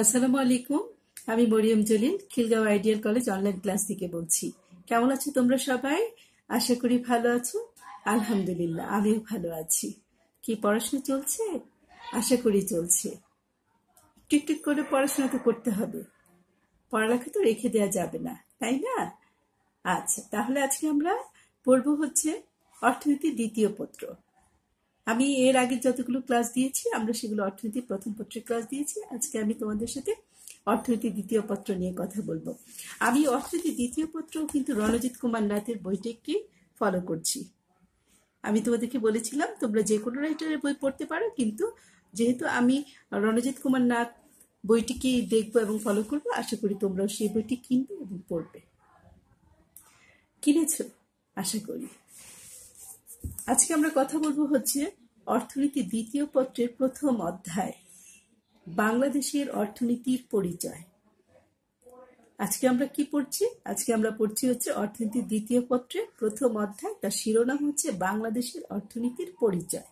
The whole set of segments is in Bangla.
আসসালামু আলাইকুম, আমি Mariam Jalil, Khilgaon ideal college online class থেকে বলছি। কেমন আছো তোমরা সবাই? আশা করি ভালো আছো। আলহামদুলিল্লাহ, আমিও ভালো আছি। কি পড়াশোনা চলছে? আশা করি চলছে। টিকটিক করে পড়াশোনা তো করতে হবে। পড়ালেখা তো রেখে দেওয়া যাবে না, তাই না? আচ্ছা তাহলে আজকে আমরা পড়ব হচ্ছে অর্থনীতির দ্বিতীয় পত্র। আমি এর আগে যতগুলো ক্লাস দিয়েছি, আমরা সেগুলো অর্থনীতি প্রথম পত্রের ক্লাস দিয়েছি। আজকে আমি তোমাদের সাথে অর্থনীতি দ্বিতীয় পত্র নিয়ে কথা বলব। আমি অর্থনীতি দ্বিতীয় পত্র কিন্তু রণজিৎ কুমার নাথের বইটিকে ফলো করছি। আমি তোমাদেরকে বলেছিলাম, তোমরা যে কোনো রাইটারের বই পড়তে পারো, কিন্তু যেহেতু আমি রণজিৎ কুমার নাথ বইটিকে দেখব এবং ফলো করব, আশা করি তোমরাও সেই বইটি কিনবে এবং পড়বে। কিনেছ? আশা করি। আজকে আমরা কথা বলব হচ্ছে অর্থনীতি দ্বিতীয় পত্রের প্রথম অধ্যায়, বাংলাদেশের অর্থনীতির পরিচয়। আজকে আমরা কি পড়ছি? আজকে আমরা পড়ছি হচ্ছে অর্থনীতির দ্বিতীয় পত্রে প্রথম অধ্যায়, তার শিরোনাম হচ্ছে বাংলাদেশের অর্থনীতির পরিচয়।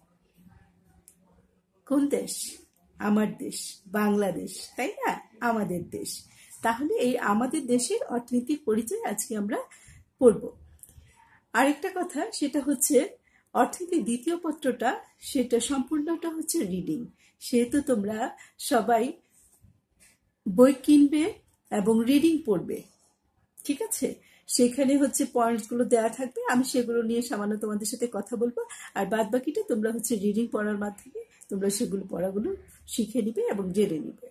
কোন দেশ? আমার দেশ, বাংলাদেশ, তাই না? আমাদের দেশ। তাহলে এই আমাদের দেশের অর্থনীতির পরিচয় আজকে আমরা পড়ব। আরেকটা কথা, সেটা হচ্ছে অর্থনীতির দ্বিতীয় পত্রটা, সেটা সম্পূর্ণটা হচ্ছে রিডিং সেহেতু তোমরা সবাই বই কিনবে এবং রিডিং পড়বে। ঠিক আছে? সেখানে হচ্ছে পয়েন্টসগুলো দেওয়া থাকবে। আমি সেগুলো নিয়ে সামান্য তোমাদের সাথে কথা বলব। আর বাদ বাকিটা তোমরা হচ্ছে রিডিং পড়ার মাধ্যমে তোমরা সেগুলো পড়াগুলো শিখে নিবে এবং জেনে নিবে।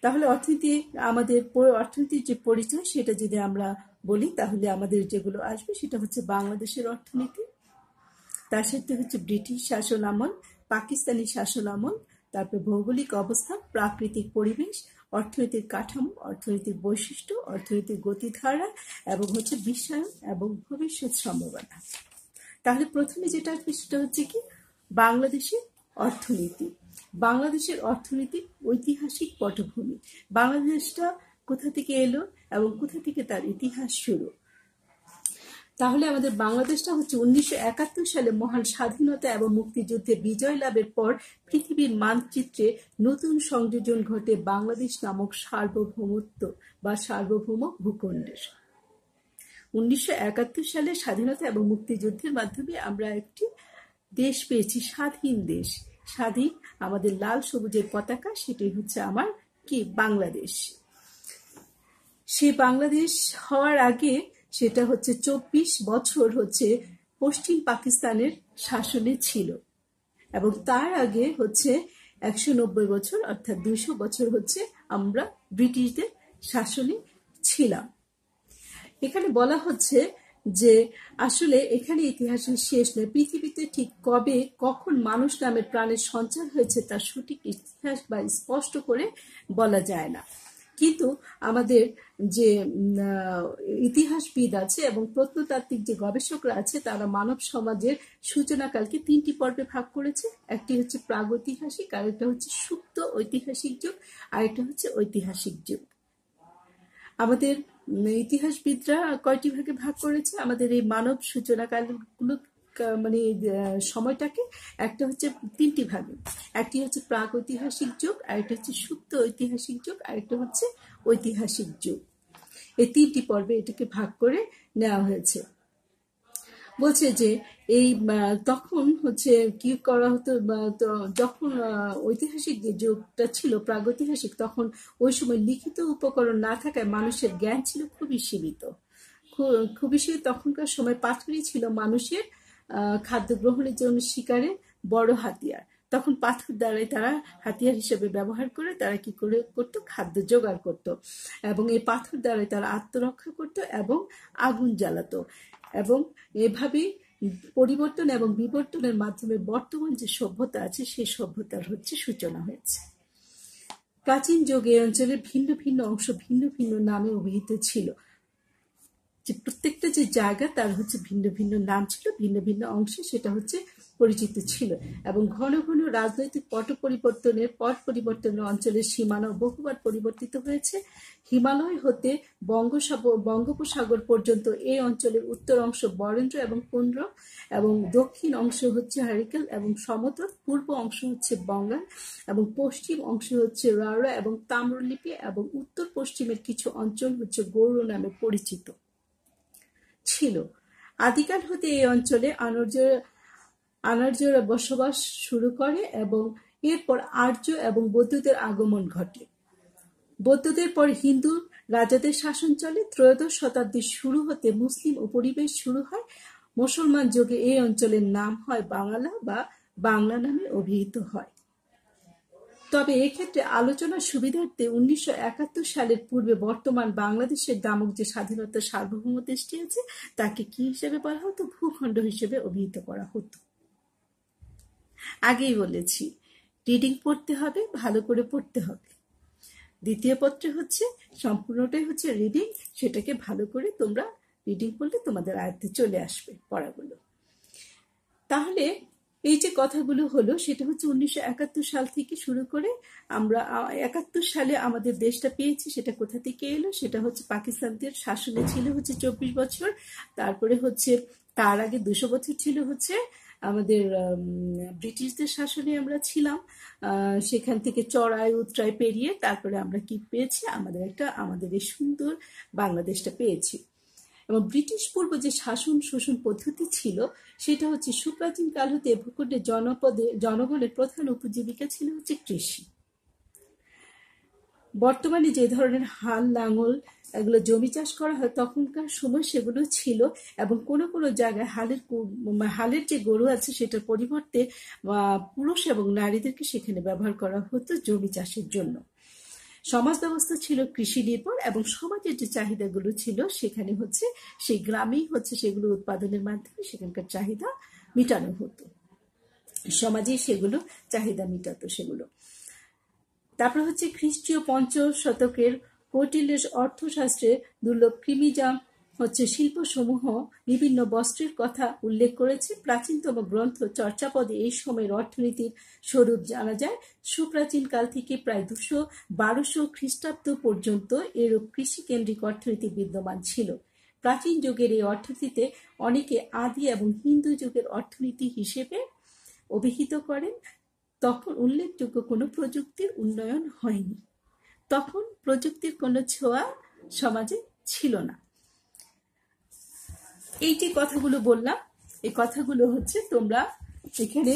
তাহলে অর্থনীতি, আমাদের অর্থনীতির যে পরিচয়, সেটা যদি আমরা বলি, তাহলে আমাদের যেগুলো আসবে, সেটা হচ্ছে বাংলাদেশের অর্থনীতি তার সাথে হচ্ছে ব্রিটিশ শাসন আমল, পাকিস্তানি শাসন আমল, তারপর ভৌগোলিক অবস্থা, প্রাকৃতিক পরিবেশ, অর্থনৈতিক কাঠামো, অর্থনৈতিক বৈশিষ্ট্য, অর্থনৈতিক গতিধারা এবং হচ্ছে বিশ্বায়ন এবং ভবিষ্যৎ সম্ভাবনা। তাহলে প্রথমে যেটা সেটা হচ্ছে কি? বাংলাদেশের অর্থনীতি। বাংলাদেশের অর্থনীতির ঐতিহাসিক পটভূমি। বাংলাদেশটা কোথা থেকে এলো এবং কোথা থেকে তার ইতিহাস শুরু? তাহলে আমাদের বাংলাদেশটা হচ্ছে উনিশশো একাত্তর সালে মহান স্বাধীনতা এবং মুক্তিযুদ্ধে বিজয় লাভের পর পৃথিবীর মানচিত্রে নতুন সংযোজন ঘটে বাংলাদেশ নামক সার্বভৌমত্ব বা সার্বভৌম ভূখণ্ডের। উনিশশো একাত্তর সালে স্বাধীনতা এবং মুক্তিযুদ্ধের মাধ্যমে আমরা একটি দেশ পেয়েছি, স্বাধীন দেশ। স্বাধীন, আমাদের লাল সবুজের পতাকা সেটি হচ্ছে আমার কি? বাংলাদেশ। সে বাংলাদেশ হওয়ার আগে সেটা হচ্ছে চব্বিশ বছর হচ্ছে পশ্চিম পাকিস্তানের শাসনে ছিল। এবং তার আগে হচ্ছে একশো নব্বই বছর অর্থাৎ দুইশো বছর হচ্ছে আমরা ব্রিটিশদের শাসনে ছিলাম। এখানে বলা হচ্ছে যে আসলে এখানে ইতিহাসের শেষ নয়, পৃথিবীতে ঠিক কবে কখন মানুষ নামের প্রাণের সঞ্চার হয়েছে তার সঠিক ইতিহাস বা স্পষ্ট করে বলা যায় না। কিন্তু আমাদের যে ইতিহাসবিদ আছে এবং প্রত্নতাত্ত্বিক যে গবেষকরা আছে, তারা মানব সমাজের সূচনাকালকে তিনটি পর্বে ভাগ করেছে। একটি হচ্ছে প্রাগৈতিহাসিক, আরেকটা হচ্ছে সুপ্ত ঐতিহাসিক যুগ, আরেকটা হচ্ছে ঐতিহাসিক যুগ। আমাদের ইতিহাসবিদরা কয়টি ভাগে ভাগ করেছে? আমাদের এই মানব সূচনাকালগুলো মানে সময়টাকে একটা হচ্ছে তিনটি ভাগে। একটি হচ্ছে প্রাক ঐতিহাসিক যুগ আরেকটা হচ্ছে সুপ্ত ঐতিহাসিক যুগ আরেকটা হচ্ছে ঐতিহাসিক যুগ। এই তিনটি পর্বে এটাকে ভাগ করে নেওয়া হয়েছে। বলছে যে, এই তখন হচ্ছে কি করা হতো যখন ঐতিহাসিক যে যুগটা ছিল প্রাগৈতিহাসিক তখন ওই সময় লিখিত উপকরণ না থাকায় মানুষের জ্ঞান ছিল খুবই সীমিত। খুবই সীমিত তখনকার সময় পাথরই ছিল মানুষের খাদ্য গ্রহণের জন্য শিকারে বড় হাতিয়ার। তখন পাথর দ্বারাই তারা হাতিয়ার হিসেবে ব্যবহার করে, তারা কি করে করতো? খাদ্য জোগাড় করত এবং এই পাথর দ্বারাই তারা আত্মরক্ষা করত এবং আগুন জ্বালাতো। এবং এভাবেই পরিবর্তন এবং বিবর্তনের মাধ্যমে বর্তমান যে সভ্যতা আছে, সেই সভ্যতার হচ্ছে সূচনা হয়েছে। প্রাচীন যুগে অঞ্চলের ভিন্ন ভিন্ন অংশ ভিন্ন ভিন্ন নামে অভিহিত ছিল। যে প্রত্যেকটা যে জায়গা তার হচ্ছে ভিন্ন ভিন্ন নাম ছিল, ভিন্ন ভিন্ন অংশে সেটা হচ্ছে পরিচিত ছিল। এবং ঘন ঘন রাজনৈতিক পট পরিবর্তনের পট পরিবর্তনের অঞ্চলের সীমানা বহুবার পরিবর্তিত হয়েছে। হিমালয় হতে বঙ্গোসাগর বঙ্গোপসাগর পর্যন্ত এই অঞ্চলের উত্তর অংশ বরেন্দ্র এবং কুন্দ্র এবং দক্ষিণ অংশ হচ্ছে হারিকেল এবং সমতল, পূর্ব অংশ হচ্ছে বঙ্গাল এবং পশ্চিম অংশ হচ্ছে রাওড়া এবং তাম্রলিপি এবং উত্তর পশ্চিমের কিছু অঞ্চল হচ্ছে গৌর নামে পরিচিত। ছিল। আদিকাল হতে এই অঞ্চলে আনর্য, আনার্যরা বসবাস শুরু করে এবং এরপর আর্য এবং বৌদ্ধদের আগমন ঘটে। বৌদ্ধদের পর হিন্দু রাজাদের শাসন চলে। ত্রয়োদশ শতাব্দীর শুরু হতে মুসলিম ও পরিবেশ শুরু হয়। মুসলমান যুগে এই অঞ্চলের নাম হয় বাংলা বা বাংলা নামে অভিহিত হয়। তবে এক্ষেত্রে আলোচনার সুবিধার্থে উনিশশো একাত্তর সালের পূর্বে বর্তমান বাংলাদেশের দামক যে স্বাধীনতা সার্বভৌম দেশটি আছে তাকে কি হিসেবে বলা হতো? ভূখণ্ড হিসেবে অভিহিত করা হতো। আগেই বলেছি রিডিং পড়তে হবে, ভালো করে পড়তে হবে। দ্বিতীয় পত্রে হচ্ছে, সম্পূর্ণটাই হচ্ছে রিডিং সেটাকে ভালো করে তোমরা রিডিং করলে তোমাদের আয়ত্তে চলে আসবে পড়াগুলো। তাহলে এই যে কথাগুলো হলো, সেটা হচ্ছে উনিশশো একাত্তর সাল থেকে শুরু করে আমরা একাত্তর সালে আমাদের দেশটা পেয়েছি, সেটা কোথা থেকে এলো? সেটা হচ্ছে পাকিস্তানদের শাসনে ছিল হচ্ছে চব্বিশ বছর। তারপরে হচ্ছে, তার আগে দুশো বছর ছিল হচ্ছে আমাদের ব্রিটিশদের শাসনে আমরা ছিলাম। সেখান থেকে চড়াই উত্তরায় পেরিয়ে তারপরে আমরা কি পেয়েছি? আমাদের একটা, আমাদের এই সুন্দর বাংলাদেশটা পেয়েছি। এবং ব্রিটিশ পূর্ব যে শাসন শোষণ পদ্ধতি ছিল, সেটা হচ্ছে সুপ্রাচীন কাল হতে ভূখণ্ডের জনপদে, জনগণের প্রধান উপজীবিকা ছিল হচ্ছে কৃষি। বর্তমানে যে ধরনের হাল, লাঙল এগুলো জমি চাষ করা হয়, তখনকার সময় সেগুলো ছিল এবং কোনো কোনো জায়গায় হালের হালের যে গরু আছে সেটার পরিবর্তে পুরুষ এবং নারীদেরকে সেখানে ব্যবহার করা হতো জমি চাষের জন্য। সমাজ ব্যবস্থা ছিল কৃষি নির্ভর এবং সমাজের যে চাহিদাগুলো ছিল সেখানে হচ্ছে সেই গ্রামেই হচ্ছে সেগুলো উৎপাদনের মাধ্যমে সেখানকার চাহিদা মিটানো হতো। সমাজে সেগুলো চাহিদা মিটাতো সেগুলো। তারপর হচ্ছে খ্রিস্টীয় পঞ্চ শতকের কৌটিল্যের অর্থশাস্ত্রে দুর্লভ ক্রিমিজাম হচ্ছে শিল্পসমূহ বিভিন্ন বস্ত্রের কথা উল্লেখ করেছে। প্রাচীনতম গ্রন্থ চর্চাপদে এই সময়ের অর্থনীতির স্বরূপ জানা যায়। সুপ্রাচীন কাল থেকে প্রায় দুশো বারোশো খ্রিস্টাব্দ পর্যন্ত এরূপ কৃষিকেন্দ্রিক অর্থনীতি বিদ্যমান ছিল। প্রাচীন যুগের এই অর্থনীতিতে অনেকে আদি এবং হিন্দু যুগের অর্থনীতি হিসেবে অভিহিত করেন। তখন উল্লেখযোগ্য কোনো প্রযুক্তির উন্নয়ন হয়নি। তখন প্রযুক্তির কোনো ছোঁয়া সমাজে ছিল না। এই যে কথাগুলো বললাম। এই কথাগুলো হচ্ছে তোমরা এখানে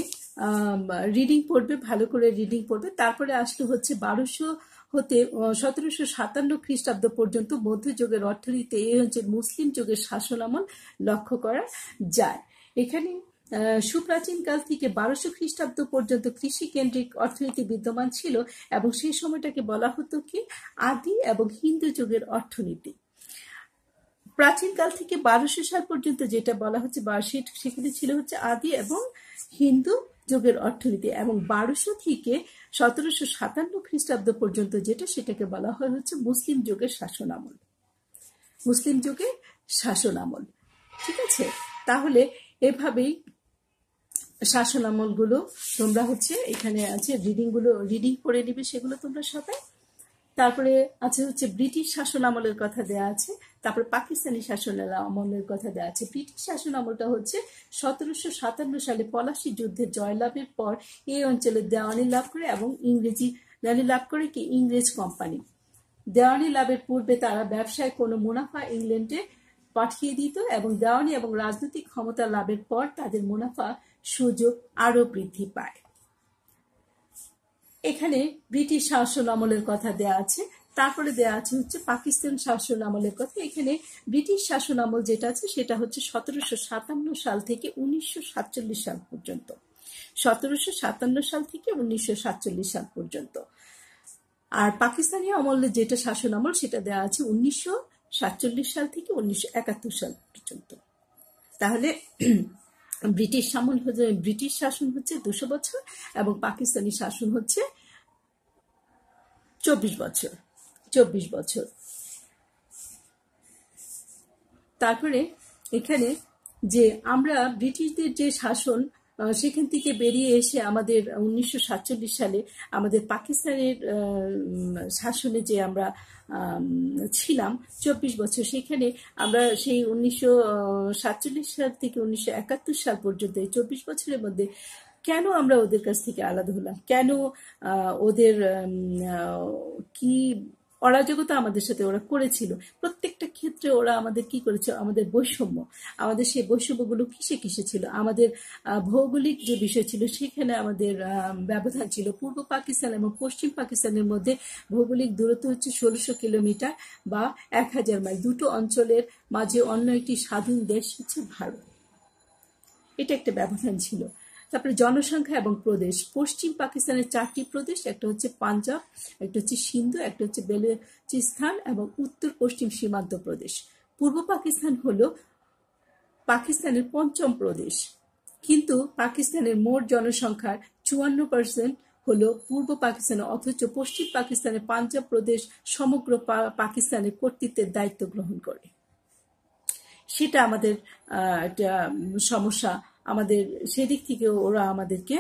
রিডিং পড়বে, ভালো করে রিডিং পড়বে। তারপরে আসলে হচ্ছে বারোশো হতে সতেরোশো সাতান্ন খ্রিস্টাব্দ পর্যন্ত মধ্যযুগের অর্থনীতিতে এই হচ্ছে মুসলিম যুগের শাসন আমল লক্ষ্য করা যায়। এখানে সুপ্রাচীন কাল থেকে বারোশো খ্রিস্টাব্দ পর্যন্ত কৃষি কেন্দ্রিক অর্থনীতি বিদ্যমান ছিল এবং সেই সময়টাকে বলা হতো কি? আদি এবং হিন্দু যুগের অর্থনীতি। প্রাচীনকাল থেকে বারোশো সাল পর্যন্ত যেটা বলা হচ্ছে সেখানে ছিল হচ্ছে আদি এবং হিন্দু যুগের অর্থনীতি এবং বারোশো থেকে সতেরোশো সাতান্ন খ্রিস্টাব্দ পর্যন্ত যেটা সেটাকে বলা হয় হচ্ছে মুসলিম যুগের শাসন আমল। মুসলিম যুগের শাসন আমল। ঠিক আছে? তাহলে এভাবেই শাসন আমলগুলো তোমরা হচ্ছে এখানে আছে রিডিংগুলো রিডিং করে নিবে সেগুলো তোমরা সবাই। তারপরে আছে হচ্ছে ব্রিটিশ শাসন আমলের কথা দেয়া আছে। তারপরে পাকিস্তানি শাসন আমলের কথা দেওয়া আছে। ব্রিটিশ শাসন আমলটা হচ্ছে সতেরোশো সাতান্ন সালে পলাশি যুদ্ধের জয়লাভের পর এই অঞ্চলে দেওয়ানি লাভ করে এবং ইংরেজি দেওয়ানি লাভ করে কি? ইংরেজ কোম্পানি দেওয়ানি লাভের পূর্বে তারা ব্যবসায় কোনো মুনাফা ইংল্যান্ডে পাঠিয়ে দিত এবং দেওয়ানি এবং রাজনৈতিক ক্ষমতা লাভের পর তাদের মুনাফা সুযোগ আরও বৃদ্ধি পায়। এখানে ব্রিটিশ শাসন আমলের কথা দেয়া আছে। তারপরে দেয়া আছে হচ্ছে পাকিস্তান শাসন আমলের কথা। এখানে ব্রিটিশ শাসন আমল যেটা আছে সেটা হচ্ছে সতেরোশো সাতান্ন সাল থেকে উনিশশো সাতচল্লিশ সাল পর্যন্ত। সতেরোশো সাতান্ন সাল থেকে উনিশশো সাতচল্লিশ সাল পর্যন্ত। আর পাকিস্তানি আমলে যেটা শাসন আমল সেটা দেওয়া আছে উনিশশো সাতচল্লিশ সাল থেকে উনিশশো একাত্তর সাল পর্যন্ত। তাহলে ব্রিটিশ সামল ব্রিটিশ শাসন হচ্ছে দুশো বছর এবং পাকিস্তানি শাসন হচ্ছে চব্বিশ বছর। চব্বিশ বছর। তারপরে এখানে যে আমরা ব্রিটিশদের যে শাসন সেখান থেকে বেরিয়ে এসে আমাদের উনিশশো সাতচল্লিশ সালে আমাদের পাকিস্তানের শাসনে যে আমরা আম, ছিলাম চব্বিশ বছর সেখানে আমরা সেই উনিশশো সাতচল্লিশ সাল থেকে উনিশশো একাত্তর সাল পর্যন্ত এই চব্বিশ বছরের মধ্যে কেন আমরা ওদের কাছ থেকে আলাদা হলাম? কেন ওদের কি অরাজকতা আমাদের সাথে ওরা করেছিল। প্রত্যেকটা ক্ষেত্রে ওরা আমাদের কি করেছে? আমাদের বৈষম্য। আমাদের সেই বৈষম্যগুলো কিসে কিসে ছিল? আমাদের ভৌগোলিক যে বিষয় ছিল, সেখানে আমাদের ব্যবধান ছিল। পূর্ব পাকিস্তান এবং পশ্চিম পাকিস্তানের মধ্যে ভৌগোলিক দূরত্ব হচ্ছে ষোলোশো কিলোমিটার বা এক হাজার মাইল। দুটো অঞ্চলের মাঝে অন্য একটি স্বাধীন দেশ হচ্ছে ভারত। এটা একটা ব্যবধান ছিল। তারপরে জনসংখ্যা এবং প্রদেশ। পশ্চিম পাকিস্তানের চারটি প্রদেশ, একটা হচ্ছে পাঞ্জাব, একটা হচ্ছে সিন্ধু, একটা হচ্ছে বেলুচিস্তান এবং উত্তর পশ্চিম সীমান্ত প্রদেশ। পূর্ব পাকিস্তান হলো পাকিস্তানের পঞ্চম প্রদেশ। কিন্তু পাকিস্তানের মোট জনসংখ্যার চুয়ান্ন পার্সেন্ট হলো পূর্ব পাকিস্তানে, অথচ পশ্চিম পাকিস্তানের পাঞ্জাব প্রদেশ সমগ্র পাকিস্তানের কর্তৃত্বের দায়িত্ব গ্রহণ করে। সেটা আমাদের একটা সমস্যা আমাদের, সেদিক থেকে ওরা আমাদেরকে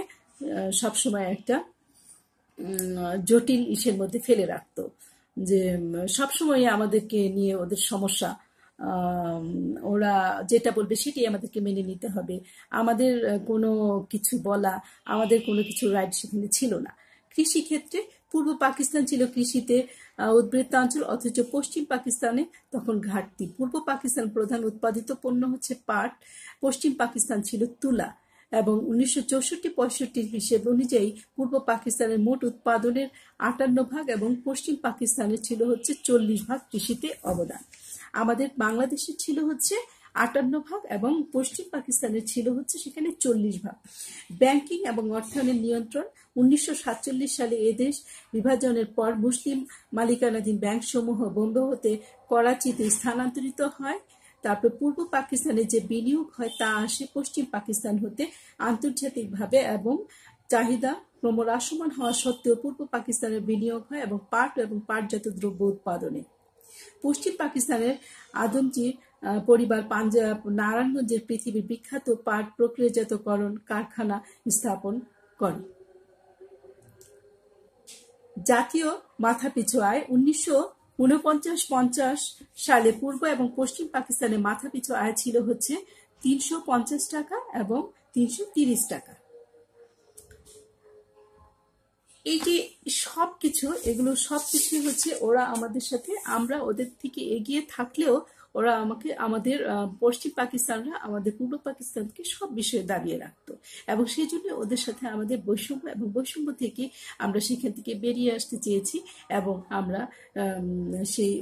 সবসময় একটা জটিল ইসের মধ্যে ফেলে রাখতো। যে সবসময় আমাদেরকে নিয়ে ওদের সমস্যা ওরা যেটা বলবে সেটাই আমাদেরকে মেনে নিতে হবে। আমাদের কোনো কিছু বলা, আমাদের কোনো কিছু রাইট সেখানে ছিল না। কৃষি ক্ষেত্রে পূর্ব পাকিস্তান ছিল কৃষিতে উদ্বৃত্তাঞ্চল অথচ পশ্চিম পাকিস্তানে তখন ঘাটতি। পূর্ব পাকিস্তান প্রধান উৎপাদিত পণ্য হচ্ছে পাট। পশ্চিম পাকিস্তান ছিল তুলা এবং উনিশশো চৌষট্টি পঁয়ষট্টির হিসেব অনুযায়ী পূর্ব পাকিস্তানের মোট উৎপাদনের আটান্ন ভাগ এবং পশ্চিম পাকিস্তানের ছিল হচ্ছে চল্লিশ ভাগ কৃষিতে অবদান। আমাদের বাংলাদেশে ছিল হচ্ছে আটান্ন ভাগ এবং পশ্চিম পাকিস্তানের ছিল হচ্ছে সেখানে চল্লিশ ভাগ। ব্যাংকিং এবং অর্থায়নের নিয়ন্ত্রণ, উনিশশো সাতচল্লিশ সালে এদেশ বিভাজনের পর মুসলিম মালিকানাধীন ব্যাংকসমূহ বন্ধ হতে করাচিতে স্থানান্তরিত হয়। তারপর পূর্ব পাকিস্তানে যে বিনিয়োগ হয় তা আসে পশ্চিম পাকিস্তান হতে আন্তর্জাতিকভাবে এবং চাহিদা ক্রমহ্রাসমান হওয়া সত্ত্বেও পূর্ব পাকিস্তানের বিনিয়োগ হয় এবং পাট এবং পাটজাত দ্রব্য উৎপাদনে। পশ্চিম পাকিস্তানের আদমজির পরিবার পাঞ্জাব নারায়ণগঞ্জের পৃথিবীর বিখ্যাত পাট প্রক্রিয়াজাতকরণ কারখানা স্থাপন করে। জাতীয় মাথাপিছু আয় উনিশশো উনপঞ্চাশ পঞ্চাশ সালে পূর্ব এবং পশ্চিম পাকিস্তানের মাথাপিছু আয় ছিল হচ্ছে তিনশো পঞ্চাশ টাকা এবং তিনশো তিরিশ টাকা। এই যে সব কিছু এগুলো সব কিছুই হচ্ছে ওরা আমাদের সাথে, আমরা ওদের থেকে এগিয়ে থাকলেও ওরা আমাকে, আমাদের পশ্চিম পাকিস্তানরা আমাদের পূর্ব পাকিস্তানকে সব বিষয়ে দাবিয়ে রাখতো। এবং সেই জন্য ওদের সাথে আমাদের বৈষম্য এবং বৈষম্য থেকে আমরা সেখান থেকে বেরিয়ে আসতে চেয়েছি এবং আমরা সেই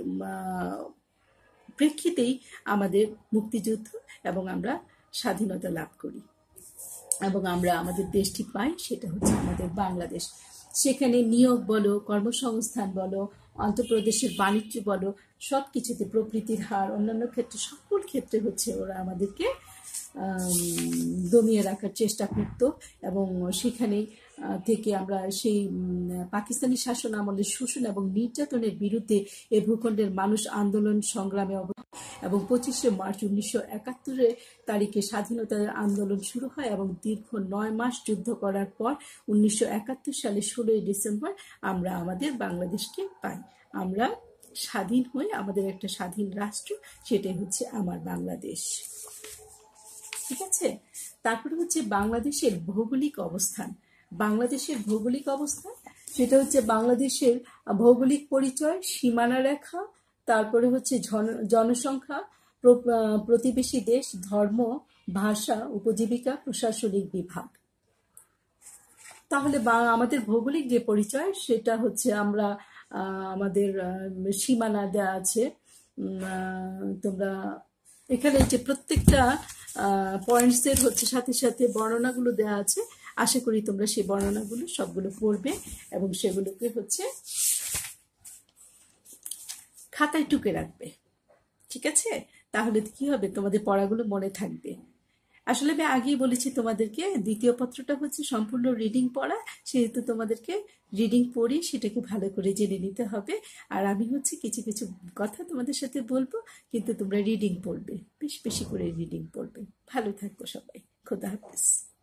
প্রেক্ষিতেই আমাদের মুক্তিযুদ্ধ এবং আমরা স্বাধীনতা লাভ করি। এবং আমরা আমাদের দেশটি পাই, সেটা হচ্ছে আমাদের বাংলাদেশ। সেখানে নিয়োগ বলো, কর্মসংস্থান বলো অন্ধ্রপ্রদেশের বাণিজ্য বলো সব কিছুতে প্রকৃতির হার, অন্যান্য ক্ষেত্রে, সকল ক্ষেত্রে হচ্ছে ওরা আমাদেরকে দমিয়ে রাখার চেষ্টা করত এবং সেখানে থেকে আমরা সেই পাকিস্তানি শাসন আমলের শোষণ এবং নির্যাতনের বিরুদ্ধে এ ভূখণ্ডের মানুষ আন্দোলন সংগ্রামে এবং পঁচিশে মার্চ উনিশশো একাত্তরের তারিখে স্বাধীনতার আন্দোলন শুরু হয় এবং দীর্ঘ নয় মাস যুদ্ধ করার পর উনিশশো একাত্তর সালে ষোলোই ডিসেম্বর আমরা আমাদের বাংলাদেশকে পাই। আমরা স্বাধীন হয়ে আমাদের একটা স্বাধীন রাষ্ট্র, সেটাই হচ্ছে আমার বাংলাদেশ। ঠিক আছে? তারপরে হচ্ছে বাংলাদেশের ভৌগোলিক অবস্থান। বাংলাদেশের ভৌগোলিক অবস্থান, সেটা হচ্ছে বাংলাদেশের ভৌগোলিক পরিচয়, সীমানা রেখা তারপরে হচ্ছে জনসংখ্যা, প্র- প্রতিবেশী দেশ, ধর্ম, ভাষা, উপজীবিকা, প্রশাসনিক বিভাগ। তাহলে আমাদের ভৌগোলিক যে পরিচয়, সেটা হচ্ছে আমরা আমাদের সীমানা দেওয়া আছে। তোমরা এখানে যে প্রত্যেকটা পয়েন্টসের হচ্ছে সাথে সাথে বর্ণনাগুলো দেওয়া আছে। আশা করি তোমরা সেই বর্ণনাগুলো সবগুলো পড়বে এবং সেগুলোকে হচ্ছে খাতায় টুকে রাখবে। ঠিক আছে? তাহলে কি হবে? তোমাদের পড়াগুলো মনে থাকবে। আসলে আমি আগেই বলেছি তোমাদেরকে, দ্বিতীয় পত্রটা হচ্ছে সম্পূর্ণ রিডিং পড়া। সেহেতু তোমাদেরকে রিডিং পড়ি সেটাকে ভালো করে জেনে নিতে হবে। আর আমি হচ্ছে কিছু কিছু কথা তোমাদের সাথে বলব, কিন্তু তোমরা রিডিং পড়বে। বেশি বেশি করে রিডিং পড়বে। ভালো থাকব সবাই। খোদা হাফেজ।